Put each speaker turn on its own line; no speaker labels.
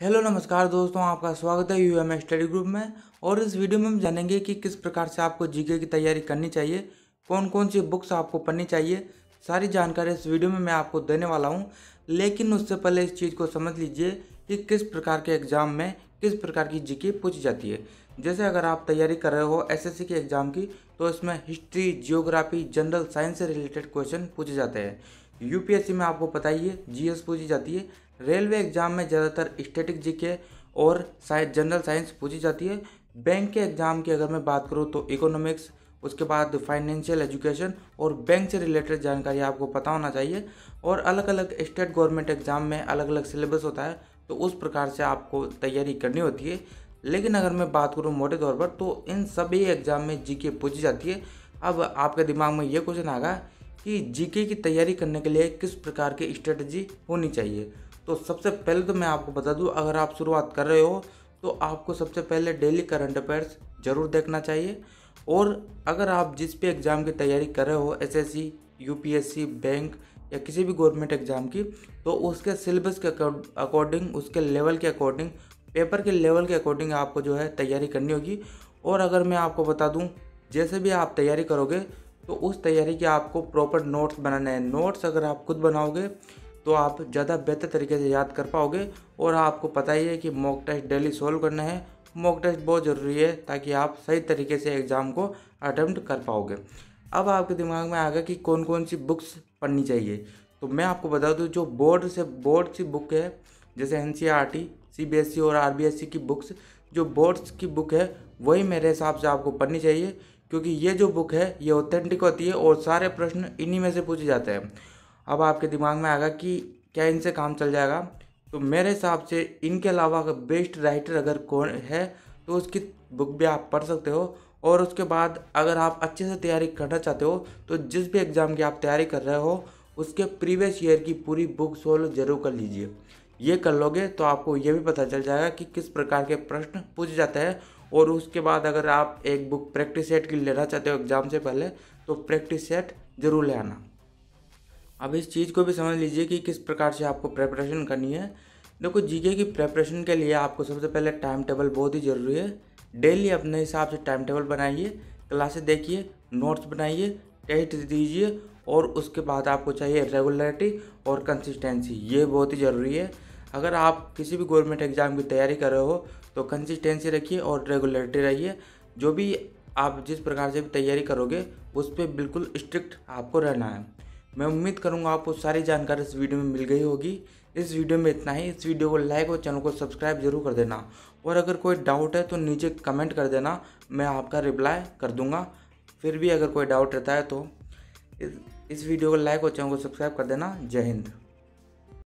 Hello नमस्कार दोस्तों, आपका स्वागत है यू एम स्टडी ग्रुप में। और इस वीडियो में हम जानेंगे कि किस प्रकार से आपको जीके की तैयारी करनी चाहिए कौन कौन सी बुक्स आपको पढ़नी चाहिए। सारी जानकारी इस वीडियो में मैं आपको देने वाला हूँ। लेकिन उससे पहले इस चीज़ को समझ लीजिए कि किस प्रकार के एग्ज़ाम में किस प्रकार की जीके पूछी जाती है। जैसे अगर आप तैयारी कर रहे हो एसएससी के एग्ज़ाम की तो इसमें हिस्ट्री जियोग्राफी जनरल साइंस से रिलेटेड क्वेश्चन पूछे जाते हैं। यूपीएससी में आपको पता ही है जीएस पूछी जाती है। रेलवे एग्ज़ाम में ज़्यादातर स्टेटिक जीके और साइंस जनरल साइंस पूछी जाती है। बैंक के एग्ज़ाम की अगर मैं बात करूँ तो इकोनॉमिक्स, उसके बाद फाइनेंशियल एजुकेशन और बैंक से रिलेटेड जानकारी आपको पता होना चाहिए। और अलग अलग स्टेट गवर्नमेंट एग्ज़ाम में अलग अलग सिलेबस होता है तो उस प्रकार से आपको तैयारी करनी होती है। लेकिन अगर मैं बात करूँ मोटे तौर पर तो इन सभी एग्ज़ाम में जीके पूछी जाती है। अब आपके दिमाग में ये क्वेश्चन आगा कि जीके की तैयारी करने के लिए किस प्रकार की स्ट्रेटजी होनी चाहिए। तो सबसे पहले तो मैं आपको बता दूँ, अगर आप शुरुआत कर रहे हो तो आपको सबसे पहले डेली करंट अफेयर्स ज़रूर देखना चाहिए। और अगर आप जिस भी एग्ज़ाम की तैयारी कर रहे हो एसएससी यूपीएससी बैंक या किसी भी गवर्नमेंट एग्ज़ाम की तो उसके सिलेबस के अकॉर्डिंग, उसके लेवल के अकॉर्डिंग, पेपर के लेवल के अकॉर्डिंग आपको जो है तैयारी करनी होगी। और अगर मैं आपको बता दूँ, जैसे भी आप तैयारी करोगे तो उस तैयारी के आपको प्रॉपर नोट्स बनाने हैं। नोट्स अगर आप खुद बनाओगे तो आप ज़्यादा बेहतर तरीके से याद कर पाओगे और आपको पता ही है कि मॉक टेस्ट डेली सोल्व करना है। मॉक टेस्ट बहुत ज़रूरी है ताकि आप सही तरीके से एग्ज़ाम को अटैम्प्ट कर पाओगे। अब आपके दिमाग में आ गया कि कौन कौन सी बुक्स पढ़नी चाहिए। तो मैं आपको बता दूँ, जो बोर्ड से बोर्ड सी बुक है, जैसे N C R T C B S E और आर बी एस सी की बुक्स जो बोर्ड्स की बुक है, वही मेरे हिसाब से आपको पढ़नी चाहिए। क्योंकि ये जो बुक है, ये ऑथेंटिक होती है और सारे प्रश्न इन्हीं में से पूछे जाते हैं। अब आपके दिमाग में आएगा कि क्या इनसे काम चल जाएगा। तो मेरे हिसाब से इनके अलावा अगर बेस्ट राइटर अगर कौन है तो उसकी बुक भी आप पढ़ सकते हो। और उसके बाद अगर आप अच्छे से तैयारी करना चाहते हो तो जिस भी एग्ज़ाम की आप तैयारी कर रहे हो, उसके प्रीवियस ईयर की पूरी बुक सोल्व ज़रूर कर लीजिए। ये कर लोगे तो आपको ये भी पता चल जाएगा कि किस प्रकार के प्रश्न पूछे जाते हैं। और उसके बाद अगर आप एक बुक प्रैक्टिस सेट की लेना चाहते हो एग्ज़ाम से पहले तो प्रैक्टिस सेट ज़रूर ले आना। अब इस चीज़ को भी समझ लीजिए कि किस प्रकार से आपको प्रेपरेशन करनी है। देखो जीके की प्रेपरेशन के लिए आपको सबसे पहले टाइम टेबल बहुत ही ज़रूरी है। डेली अपने हिसाब से टाइम टेबल बनाइए क्लासेस देखिए नोट्स बनाइए टेस्ट दीजिए और उसके बाद आपको चाहिए रेगुलरिटी और कंसिस्टेंसी ये बहुत ही ज़रूरी है। अगर आप किसी भी गवर्नमेंट एग्ज़ाम की तैयारी कर रहे हो तो कंसिस्टेंसी रखिए और रेगुलरिटी रहिए। जो भी आप जिस प्रकार से भी तैयारी करोगे, उस पर बिल्कुल स्ट्रिक्ट आपको रहना है। मैं उम्मीद करूँगा आपको सारी जानकारी इस वीडियो में मिल गई होगी। इस वीडियो में इतना ही। इस वीडियो को लाइक और चैनल को सब्सक्राइब ज़रूर कर देना। और अगर कोई डाउट है तो नीचे कमेंट कर देना। मैं आपका रिप्लाई कर दूँगा। फिर भी अगर कोई डाउट रहता है तो इस, वीडियो को लाइक और चैनल को सब्सक्राइब कर देना। जय हिंद।